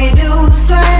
you do say